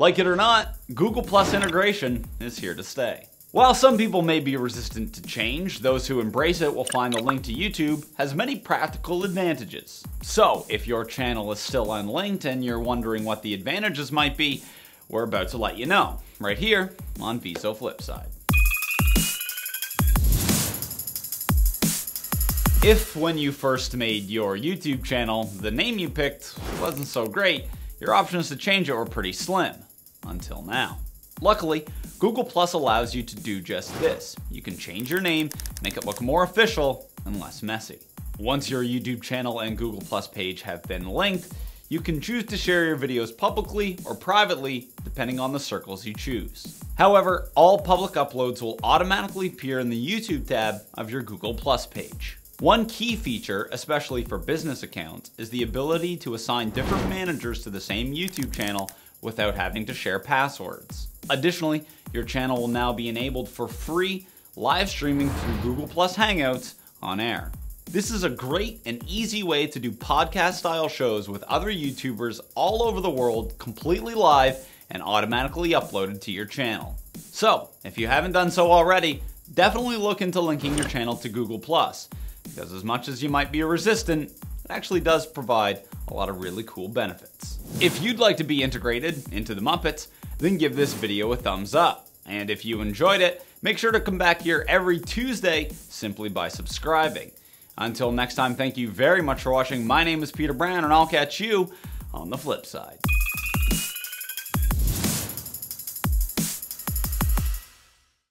Like it or not, Google Plus integration is here to stay. While some people may be resistant to change, those who embrace it will find the link to YouTube has many practical advantages. So, if your channel is still unlinked and you're wondering what the advantages might be, we're about to let you know, right here on Viso Flipside. If when you first made your YouTube channel, the name you picked wasn't so great, your options to change it were pretty slim. Until now. Luckily, Google Plus allows you to do just this. You can change your name, make it look more official, and less messy. Once your YouTube channel and Google Plus page have been linked, you can choose to share your videos publicly or privately, depending on the circles you choose. However, all public uploads will automatically appear in the YouTube tab of your Google Plus page. One key feature, especially for business accounts, is the ability to assign different managers to the same YouTube channel without having to share passwords. Additionally, your channel will now be enabled for free live streaming through Google Plus Hangouts on air. This is a great and easy way to do podcast style shows with other YouTubers all over the world completely live and automatically uploaded to your channel. So, if you haven't done so already, definitely look into linking your channel to Google Plus, because as much as you might be a resistant, actually does provide a lot of really cool benefits. If you'd like to be integrated into the Muppets, then give this video a thumbs up. And if you enjoyed it, make sure to come back here every Tuesday simply by subscribing. Until next time, thank you very much for watching. My name is Peter Brown, and I'll catch you on the flip side.